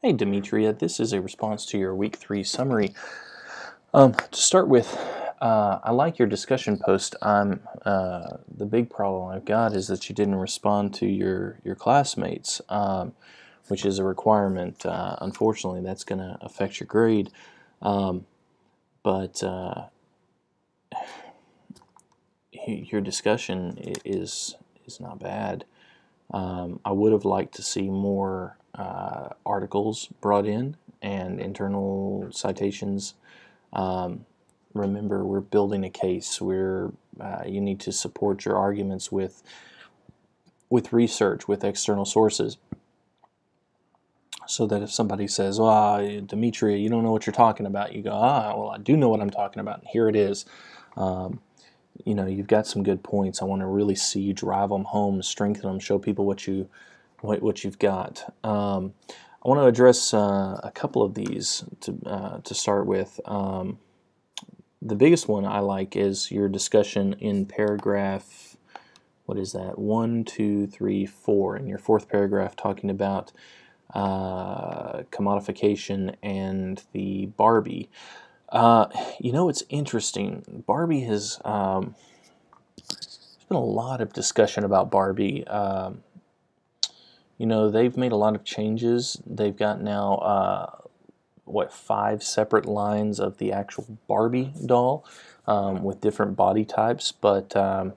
Hey, Demetria, this is a response to your week three summary. Um, to start with, uh, I like your discussion post. Um, uh, the big problem I've got is that you didn't respond to your, your classmates, um, which is a requirement. Uh, unfortunately, that's going to affect your grade. Um, but uh, your discussion is is not bad. Um, I would have liked to see more uh, articles brought in and internal citations. Um, remember, we're building a case. We're uh, you need to support your arguments with with research, with external sources, so that if somebody says, "Ah, Demetria, you don't know what you're talking about," you go, "Ah, well, I do know what I'm talking about. And here it is." Um, you know, you've got some good points. I want to really see you drive them home, strengthen them, show people what you what, what you've got. Um, I want to address uh, a couple of these to, uh, to start with. Um, the biggest one I like is your discussion in paragraph, what is that, one, two, three, four, in your fourth paragraph talking about uh, commodification and the Barbie. Uh, you know, it's interesting. Barbie has, um, there's been a lot of discussion about Barbie. Um, you know, they've made a lot of changes. They've got now, uh, what, five separate lines of the actual Barbie doll um, with different body types. But um,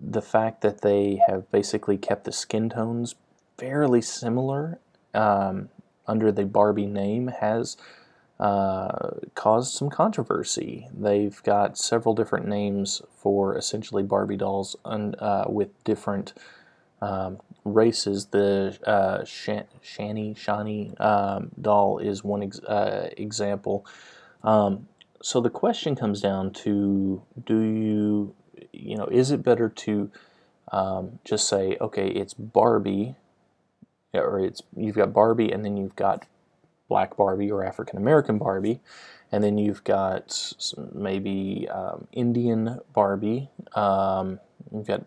the fact that they have basically kept the skin tones fairly similar um, under the Barbie name has uh, caused some controversy. They've got several different names for essentially Barbie dolls uh, with different um, races. The uh, Shani Shani um, doll is one ex uh, example. Um, so the question comes down to: Do you, you know, is it better to um, just say, okay, it's Barbie, or it's you've got Barbie, and then you've got Black Barbie or African American Barbie, and then you've got maybe um, Indian Barbie. Um, you've got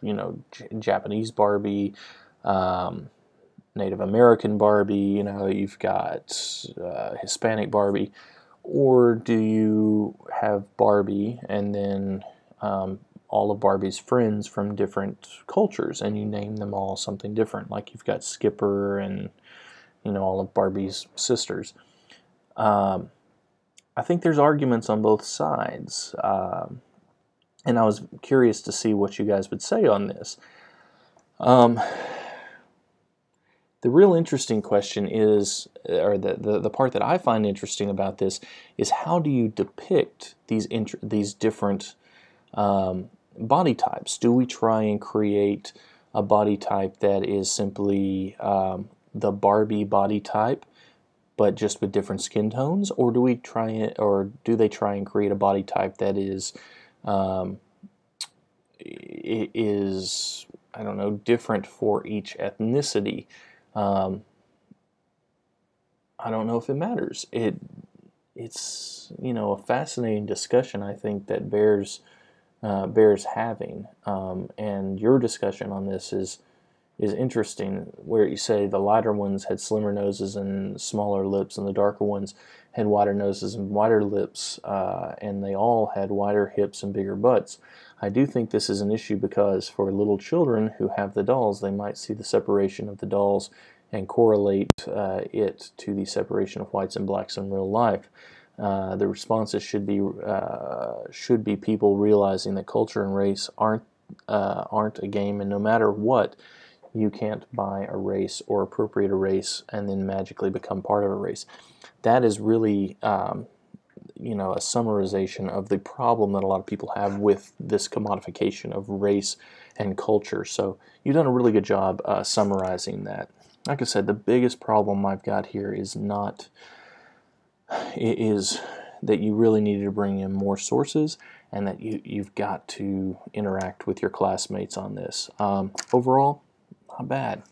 you know, J Japanese Barbie, um, Native American Barbie, you know, you've got uh, Hispanic Barbie, or do you have Barbie and then um, all of Barbie's friends from different cultures and you name them all something different, like you've got Skipper and, you know, all of Barbie's sisters. Um, I think there's arguments on both sides. Um, and I was curious to see what you guys would say on this. Um, the real interesting question is, or the, the, the, part that I find interesting about this, is how do you depict these, these different um, body types? Do we try and create a body type that is simply um, the Barbie body type, but just with different skin tones, or do we try it, or do they try and create a body type that is um, is I don't know different for each ethnicity. Um, I don't know if it matters. It it's you know a fascinating discussion I think that bears uh, bears having, um, and your discussion on this is is interesting. Where you say the lighter ones had slimmer noses and smaller lips, and the darker ones had wider noses and wider lips, uh, and they all had wider hips and bigger butts. I do think this is an issue because for little children who have the dolls, they might see the separation of the dolls and correlate uh, it to the separation of whites and blacks in real life. Uh, the responses should be uh, should be people realizing that culture and race aren't uh, aren't a game, and no matter what, you can't buy a race or appropriate a race and then magically become part of a race. That is really um, you know a summarization of the problem that a lot of people have with this commodification of race and culture. So you've done a really good job uh, summarizing that. Like I said, the biggest problem I've got here is not is that you really need to bring in more sources and that you, you've got to interact with your classmates on this. Um, overall, not bad.